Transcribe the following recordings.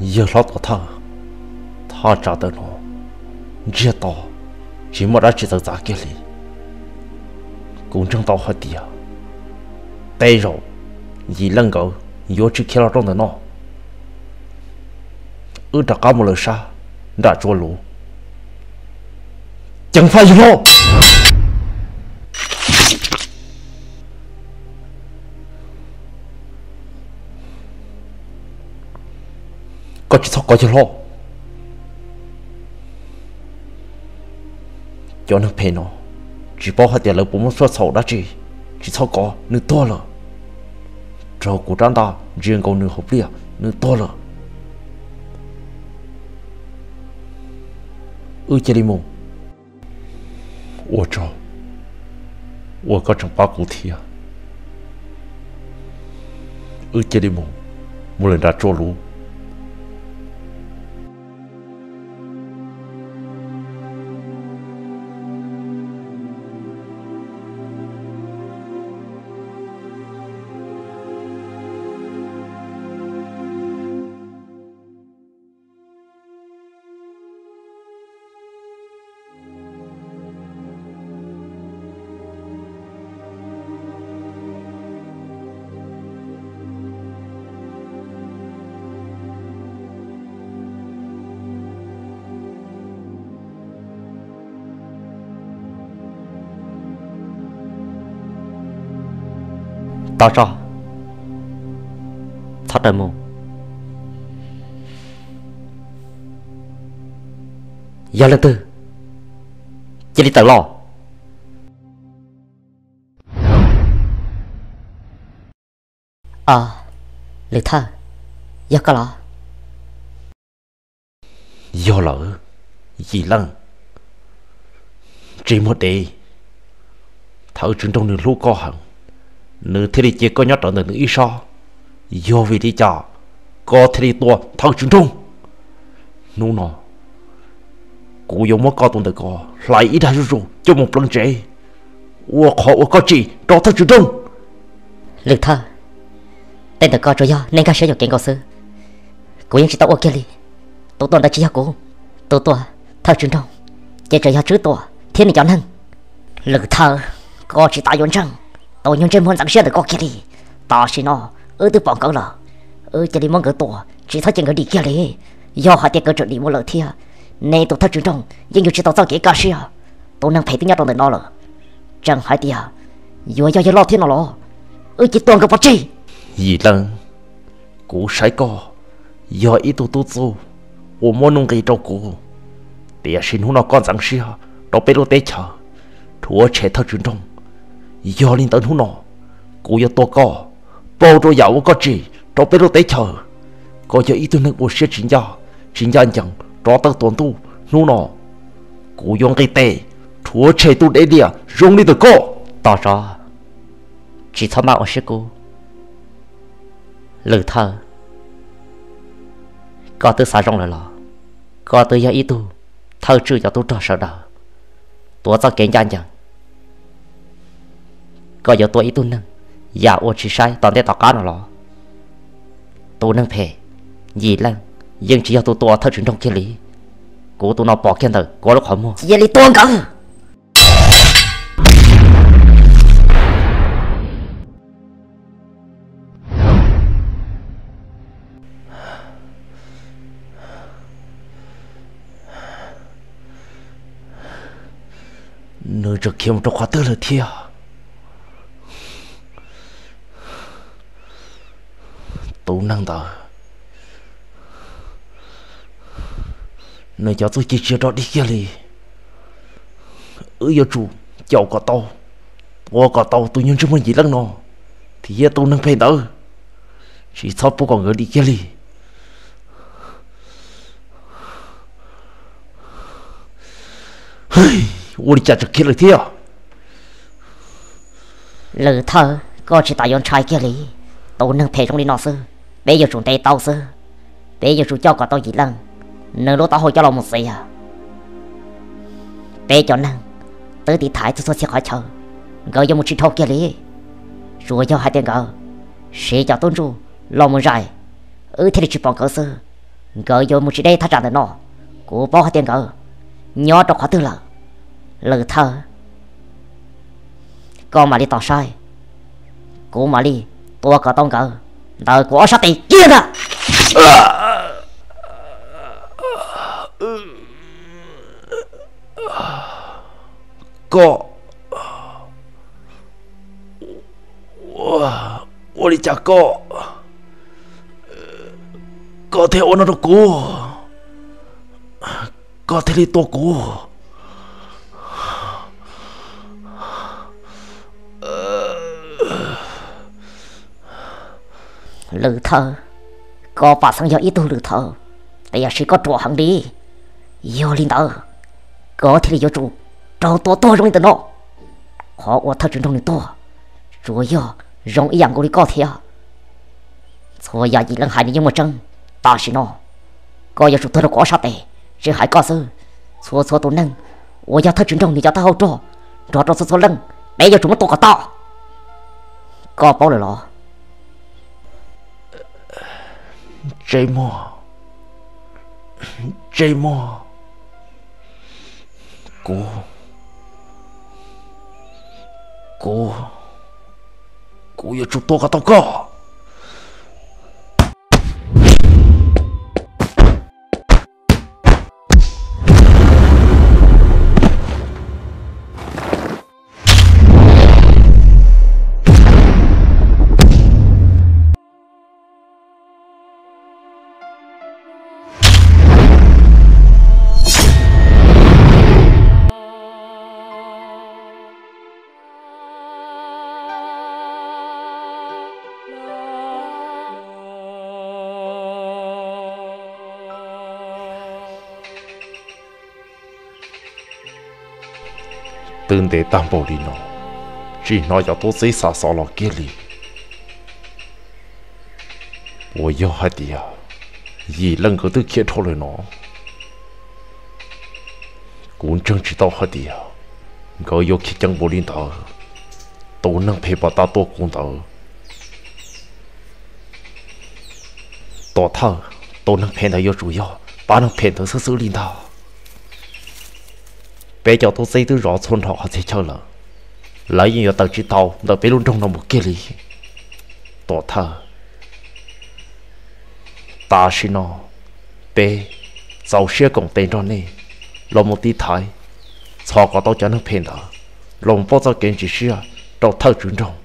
giờ lo tổ thơ thọ trả tới nó chia to chỉ một đã chỉ tao giá kia li cũng trong tao hết tiệt tay rồi gì lần gấu vô chỉ kia trong đó nó ư đã có một lời sa đã cho lũ chẳng phải gì đâu có chỉ thọ có chỉ lo cho nó phê nó chỉ bảo hạt tiền lợi bố một số sầu đã chỉ chỉ thọ có nữa to rồi rồi cụ trang ta riêng câu nữa hợp lý nữa to rồi ư chỉ đi mù 我知道，我个整把骨体啊，ở trên đi mù, một lần đã trôi lũ. Tao cho thật đời mù giờ lần tư. Chỉ đi tự lo ờ lữ thơ giờ có do lỡ gì lần chỉ một đi thở trên trong đường lũ co hẳn nữ thế thì chỉ có nhớ trở nên nữ so. Do vì đi chợ có thế thì tua thằng chúng trung. Nu nọ. Cụ dùng mất co tuần tự có. Lại ít ra rồi cho một lần trẻ ủa khó ủa có gì đó thằng chúng trung. Lực thơ. Tên tự có cho do nên ca sẽ được kiện cầu sư cụ yên chỉ tao ok đi tổ tuần đã chỉ cho cụ. Tổ tua thơ chúng trung. Chỉ cho do trước tua thiên này cho năng lực thơ. Có chỉ tại Tao sẽ nói ơi, tao bảo cậu 这里没个多，只差几个 mắng gỡ tù à? 我老爹 thấy chừng ở địa kia đi. Do hai tay cởi trượt đi một lời kia. Nay tôi thất truyền trong, nhưng dù do linh tấn hú nọ cú yo to co, bao rồi giàu có gì cho biết lo tế chờ. Có giờ ý tôi nước một sẽ chính gia chính gia anh chẳng cho tao tuần tu, nô nọ. Cú dùng cái tệ chúa chạy tu để đi à dùng đi từ co tỏ ra chỉ thọ mạo sẽ cô. Lử thơ. Có tư xa rong lại lò. Có tư ya ý tu, thơ chưa cho tôi trò sợ đỡ. Tôi cho kiến gian chẳng có giờ tôi ít tu nâng. Giờ ô chỉ sai toàn để tao cá nó lo tu nâng phê gì lần nhưng chỉ cho tôi tua thật trong kia lý. Cố tôi nó bỏ kia đời có lúc họ mua. Chỉ lý tuôn cỡ nơi trước kia một khóa tư là thiệt tụ năng tờ nơi cho tôi chỉ chưa đó đi kia li ở giờ chủ cháu có tàu. Qua có tàu tôi nhân chúng mình gì lắm nó thì giờ tôi nâng phải tờ. Chỉ sót bố còn người đi kia li ôi chả chả kia là thế à? Lỡ thơ có chỉ tại yon trai kia li tôi nâng phải trong đi nó sư bây giờ chúng tay tao sư bây giờ chúng cho cả tao gì lần nên lúc tao hồi cho lòng một gì à. Bây giờ năng, tới đi thái tôi sẽ khỏi chờ gỡ cho một chiếc thâu kia lý rồi cho hai tiền gỡ. Sẽ cho tôn chủ lòng một dài ừ thì chỉ bằng cỡ sư gỡ cho một chiếc đây thắt trả được nó của bao hai tiền gỡ. Nhỏ trong khóa tư lợ. Lợ thơ. Con mà đi tỏ sai. Cô mà đi Tôi có tông gỡ Đời của sát tỷ kia nè Có 我我的家哥，có thể ôn Nó cũ có thể đi tổ cũ lử thơ có bà sang giờ ít tu lử thơ tại giờ sẽ có trò hàng đi yêu linh tờ có thể là yêu chủ trâu to to trong internet khó ở thơ trên trong này to rồi yêu rong ý dạng của đi có thể à thôi giờ gì lần hai nhưng mà chân ta chỉ nó có giờ chúng tôi đã có sao tệ chỉ hãy có sự xua xua tổ nâng tôi giờ thơ trên trong này cho ta hậu trò trò trò xua xua lần bây giờ chúng nó to cả to có bao lời lo Trái mò Trái mò Cô。Cô。Cô yêu chúng tôi cả tao có tương tế tam bộ đi nó chỉ nói cho tôi giấy xa xa lo kia đi tôi yêu hai đi à gì lần cứ tự kia thôi nó cũng chẳng chỉ tao hai đi à có yêu khi chẳng bộ đi tao tôi năng phải bảo ta tôi cũng tao tôi thơ tôi năng phải là yêu chủ yếu bà năng phải thơ sự xử lý tao bé cho tôi xây từ rõ thôn họ sẽ chơi lỡ. Lấy những tờ chỉ tàu đợi bé luôn trong lòng một kia lý tổ thờ ta xin nó bé giàu xe còn tên cho nè lo một tí thái cho có tao cho nó phiền đó lòng bao giờ kiến chỉ xe đâu thơ chuyển trọng.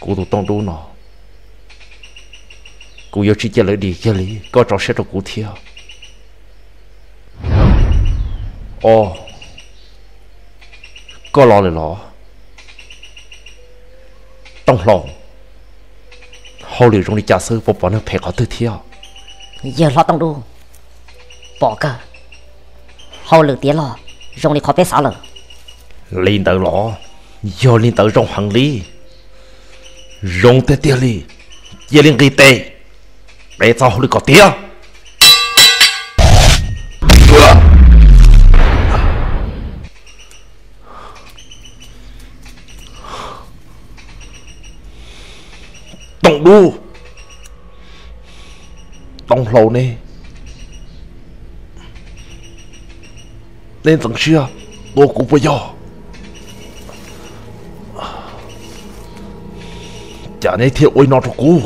Cụ tụ tông đu nó cụ yêu chỉ chơi lấy đi kia lý có trò xe cho cụ theo 哦，哥攞嚟攞，東龍，好料中啲家 sư bộ bọn nó phải có tư thiếu. Giờ lo tông đu, bỏ cơ, hậu lửa tiếng lo, rong đi khó bé xả lửa. Linh tử lo, giờ linh tử rong hằng lý, rong tê tê lý, giờ linh kỳ tê, để sao hậu lửa có tiếng. Tông tông nè nên tầng xưa tôi cũng bây giờ chả nên ôi nó cho cô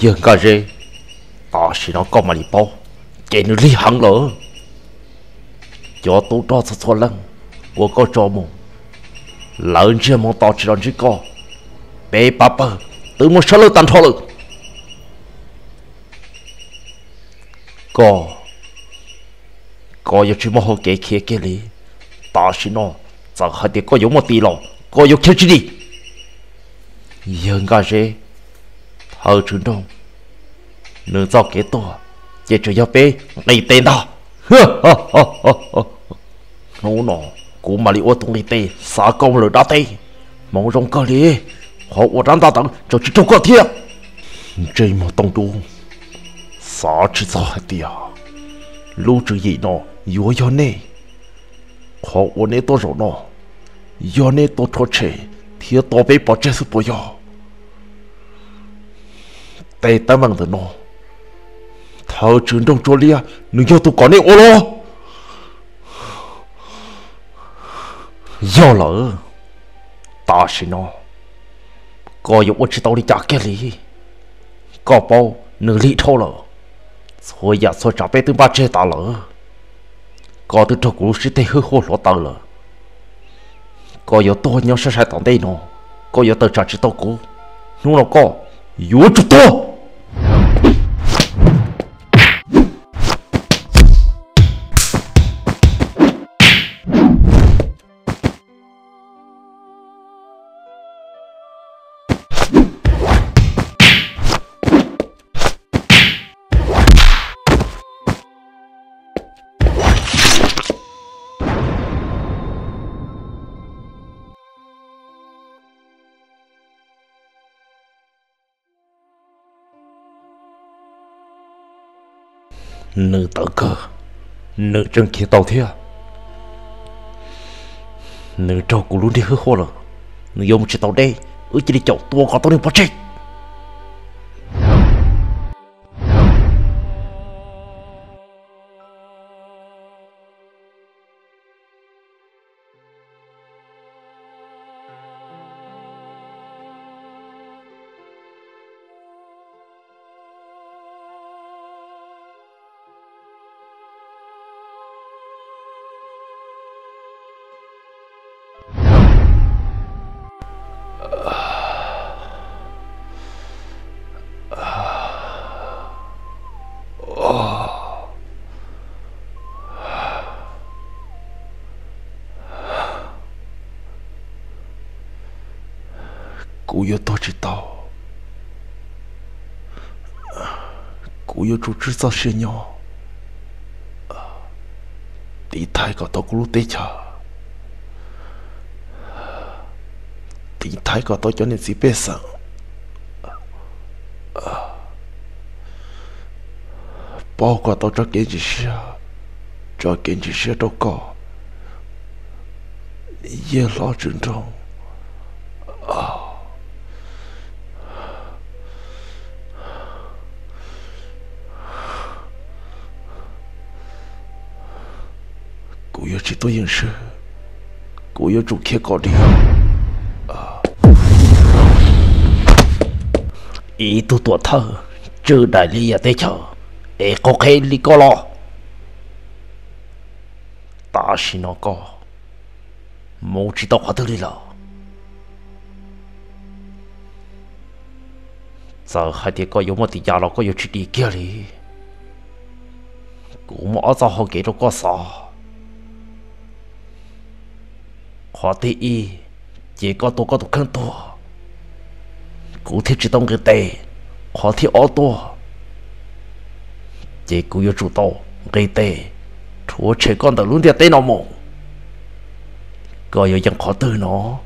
giờ cả gì chỉ nó có mà đi bao chạy nó đi hẳn lỡ. Cho tôi cho sao sao lần của có cho mù. Lợn chưa mong to chỉ đón chỉ có bé papa bà từ một số lơ tàn thọ lơ có có giờ chỉ mong họ kể kia kia lý. Ta chỉ nó giờ hai đứa có giống một tí lọ có giống kia chỉ đi. Giờ ngã gì thơ trường đông nương do kế to. Chỉ chủ yếu bé này tên đó nó nó cú mà li ô tung li tê sa công lửa đá tê mong rong cơ li họ ô đám ta tặng cho chỉ trong cơ thiệt. Chơi mà tông tu sa chỉ sao hết tiệt lưu trừ gì nó yếu yếu nè khó ô nè tôi rồi nó yếu nè tôi thua chế thì tôi bị bỏ chết sự bồi yếu tay ta mang từ nó thao trường trong chỗ lia nếu do tôi có nên ô lo do lỡ, ta sẽ nó có yếu chỉ tao đi chả cái lý. Có bao nữ lý thôi lỡ. Thôi giờ thôi trả bé tương ba chế ta lỡ. Có từ trong cũ sẽ thấy hư khô lỗ tờ lỡ. Có yếu tôi nhau sẽ sai tổng đây nó có yếu tờ trả chỉ tao cũ. Nhưng nó có yếu chút tôi nữ tử cơ. Nữ chân kia tàu thia. Nữ trâu của luôn đi hư khô rồi nữ dùng chỉ tàu đây ư chỉ đi chậu tua có tao đi bỏ chạy chết cú yêu tôi chỉ tao cú yêu chủ chỉ sao xe nhỏ tí thái có tao cú tê chờ tí thái có tao cho nên gì bé sợ bao có tao cho kiến chỉ xe cho kiến chỉ xe đâu có yên lo trừng trọng cú yêu chỉ tôi yên sự cú yêu chủ kia có đi ý tôi tuổi thơ trừ đại lý ở đây chờ ê có khe lý có lo ta xin nó có một chỉ tao hóa tư đi lo giờ hai đứa có yếu một tí nhà nó có yếu chỉ đi kia đi cũng mà ở họ kể đâu có sao họ thì y, chỉ có tôi có tôi khăn tôi. Cụ thiết chỉ tông cái tệ họ thì ở tôi. Chỉ cụ yêu chủ tôi cái tệ chúa trẻ con đã luôn đi tệ nó mộng có yêu chẳng khó từ nó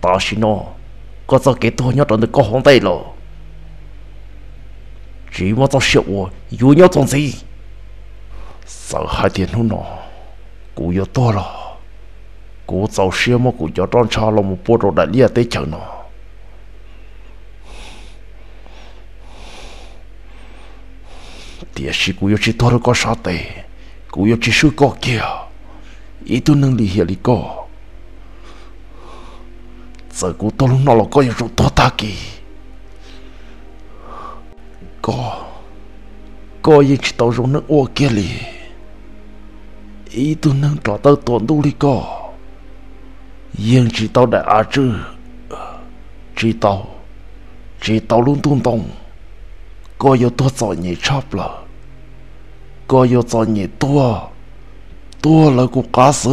ta xin nó, có cho cái tôi nhớ được có hoàng tay rồi chỉ mà cho sợ yêu nhau trong gì? Sợ hai tiền nó nó cụ yêu to rồi cú giàu xia mà cú cho tròn cho là một bộ đồ đại lia tới chờ nó tiếc chỉ cú yêu chỉ thôi có sao tệ. Cú yêu chỉ suy có kia ý tôi nâng lý hiểu lý có. Giờ cú tôi lúc nào là có yêu trụ to ta kì. Có. Có yêu chỉ tao dùng nước ô kia lì. Ý tôi nâng trò tao tuần tu lý có. 你知道的阿芝，知道，知道龙东东，哥要找你差不啦？哥要找你多，多了个啥事？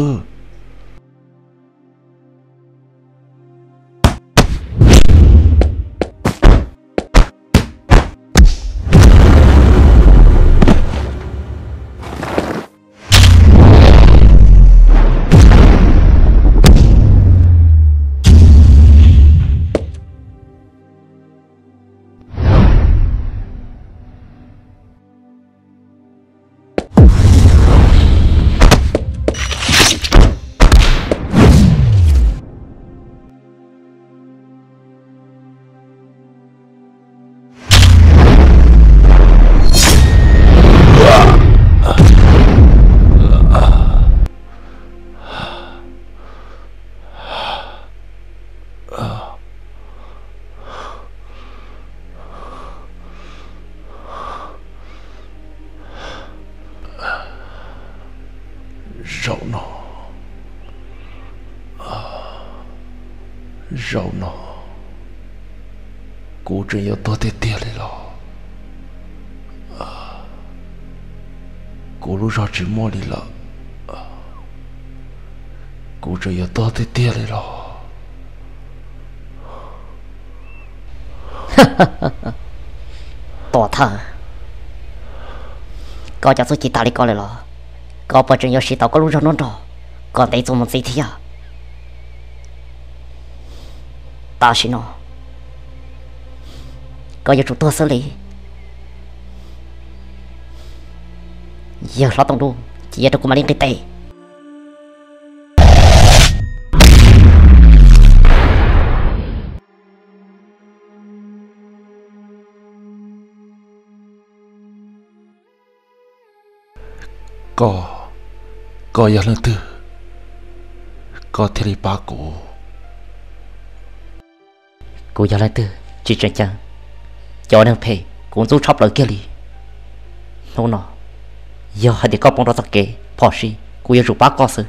Cô chỉ yêu tôi tiền tiền lại lo cô lúc ra chỉ mua đi là cô chỉ yêu tôi tiền tiền lại lo tỏ thở có cho số chỉ ta đi có lại lo có bao nhiêu sĩ tao có lúc ra nó trò còn thấy dùng một gì thì à ta xin nó có giờ chúng tôi xử lý. Giờ lo tông đu chỉ tôi cũng mà lên cái tệ. Có có giờ lần thứ có thể đi ba cô cô giờ lại từ chỉ chân chân cho nên phải cũng giúp chọc lời kia đi nó nó giờ hai đứa con bông đó tắc kê phò si cô yêu rủ bác có sự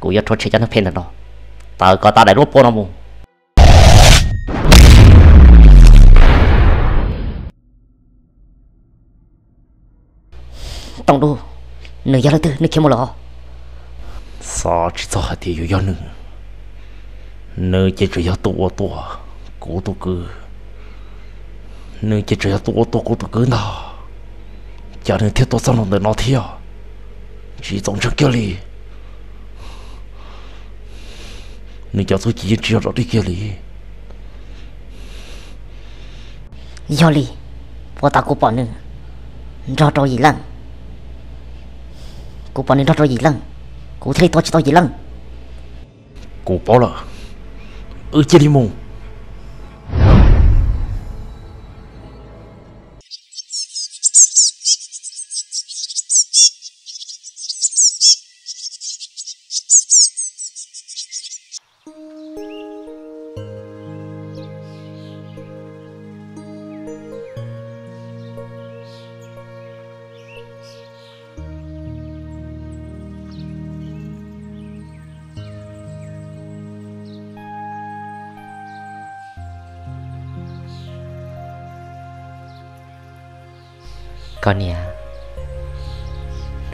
cô yêu cho chị cho nó phải là nó tao có tao đại lúc bố nó mù. Tông đô, nửa giờ lại tư, nửa kia một lọ sao chỉ cho hai đứa yêu nhau nữa nửa chỉ chỉ yêu tổ tổ cố tổ cứ nơi chỉ chỉ yêu tổ tổ cố tổ cứ nào cho nên thiết tổ sao nó nó theo chỉ giống như kia li nơi cho tôi chỉ chỉ rõ đi kia li giờ li bố ta cũng bỏ nữa rõ rõ gì lần cũng bỏ nữa rõ rõ gì lần cũng thấy tôi chỉ tôi gì lần cô bỏ là ở trên đi mù con nhà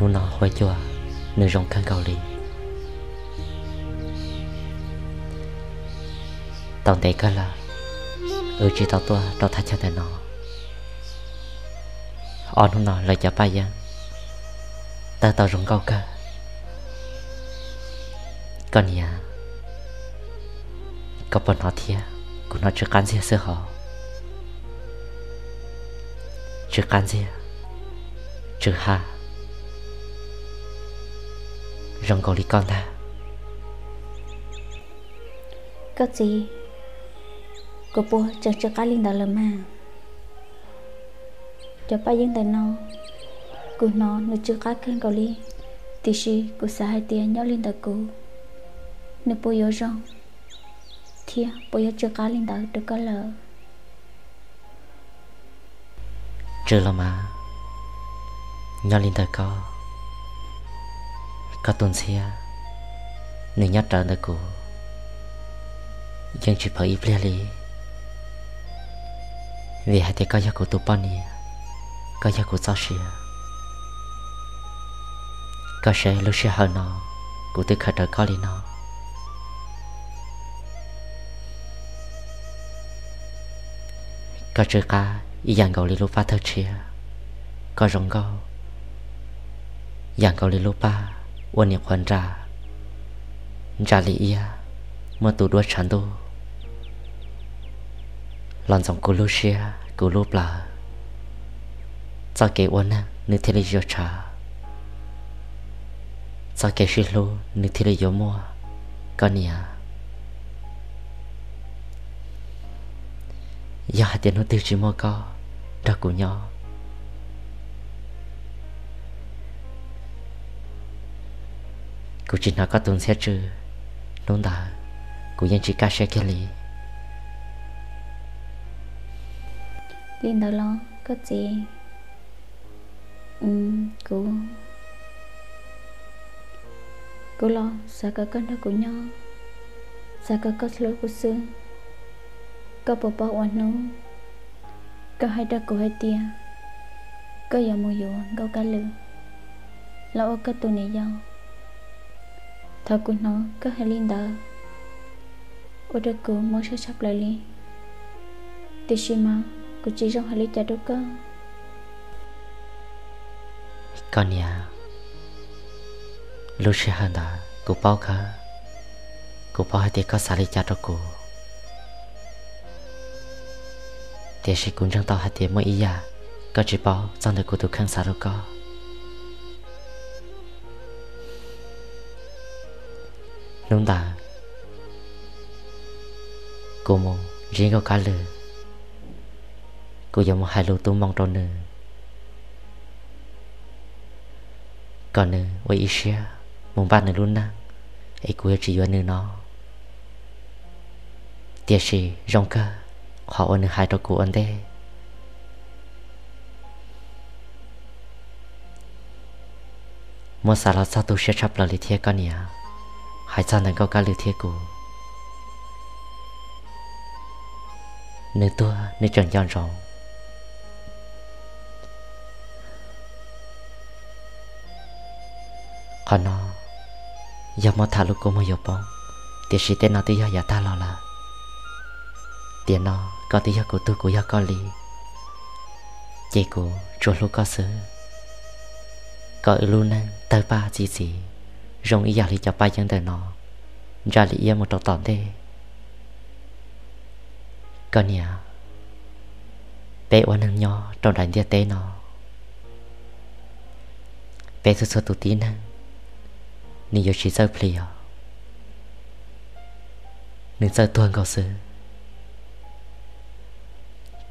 nó nó hơi chua nơi rong khăn cầu lì tổng thể cơ là ừ, ở chỉ tao tua, tao thay cho nó. Ở nó nó lại cho ba dân ta tao rong câu cơ con nhà có bọn nó thia của nó chưa cắn gì sơ họ chưa cắn gì chưa ha. Rong câu đi con ta có gì? Cô bố chẳng cho cá linh đạo là mà cho ba dân tại nó cô nó nó chưa cá khen cầu li thì si cô xã hai tiền nhau linh đạo cô nếu bố yếu rong thia bố yếu chưa cá linh đạo được có lỡ chưa là mà nhớ linh ta có. Có tuần xe nên nhát trở tới cô nhưng chỉ phải ít lý vì hai thế có giá của tụ bao nhiêu có giá của giáo sư có sẽ lúc sẽ hơn nó của tôi khởi trở có lý nó có chưa cả ý dạng gầu lý lúc phát thơ chia. Có rong gầu dạng gầu lý lúc baวันนี้ควันราจาลีเอียเมื่อตูด้วยฉันตูหลอนสองกูรู้เชียกูรู้ปลาจะเ กวันน่ะนึกที่เลยชาจะเกชิลูนึกที่เลยมัวก็เนี่ยอยากเดี๋ยวนึกที่จิมัวก็รักกูย่อ cô chỉ nói có tuần sẽ trừ đúng đã côยังchỉ cá sẽ kia lì linh đạo lo có gì ừ cô cô lo sẽ có cơn đó của nhau sẽ có có lỗi của xương có bộ bao oan nấu có hai đứa của hai tia có giờ mùi dụ có cá lư là ô có tụ này dâu thọ của nó, có hai linh đờ. Ô đứa của mỗi sẽ sắp lại đi thì xí mà cứ chỉ trong hai linh cha đâu có con nhà lúc sẽ hàng đó cô bao cả cô bao hai thì có xả linh cha đó cô thì sẽ cũng chẳng tao hai tiền mỗi ý à. Có chỉ bao, trong đời cô tụ khăn xả đâu cơ lúc đó cô mong riêng có cá lừa. Cô giống một hai lô tu mong tròn nữa còn nữa với ý xe mong bạn nữa luôn nè. Ấy cô chỉ vào nữa nó. Tiếc sĩ, rong cơ. Họ ôn hai trò cô ôn đây một sao là sao tôi sẽ chấp lời thiệt con nhỉ? Hai sao này có cả lời thiệt cô nơi tôi nơi trần giang rộng họ nó giờ mà thả lúc cô mà giờ bóng thì sĩ tên nó tí giờ giờ ta lo là tiền nó, có tí giờ của tôi, của giờ có lý chỉ của chùa lúc có sứ có luôn nè tới ba gì gì rong ý giờ cho ba chân đời nó. Ra lý yên một trò tỏn thế con nhà bé oan hàng nhỏ trong đánh địa tế nó. Bé sơ sơ tụ tí năng ni yo chỉ sơ pli à nên sơ tuần cầu sư,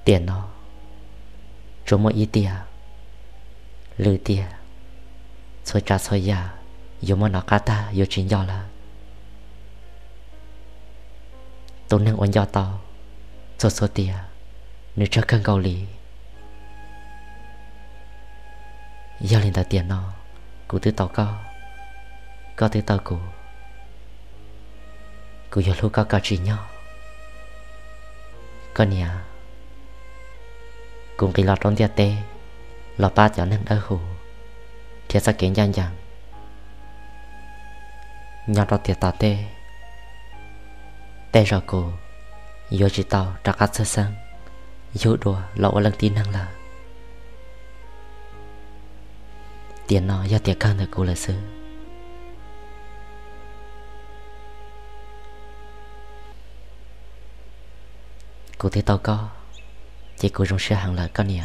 tiền nó. Chỗ mỗi ý tiền lư tiền xôi trả xôi già yo mà nó cá ta yo chuyện do là tôi nâng ổn do tao số số tiền nếu cho cân cầu lì do lên tờ tiền nó cụ tư tàu co có thể tàu cụ cụ giờ lúc có cả chỉ nhau con nhà cùng cái lọt trong tiệt tê lọt ba cho nên đỡ hù thiệt sắc kiến gian dàng nhà đó tiệt tao tê. Tê rồi cô giờ chỉ tao trả cắt sơ sang giờ đùa lộ lần tin năng là tiền nó do tiền khăn được cô là sư, cô thấy tao có chỉ cô trong xe hàng là con nhỉ?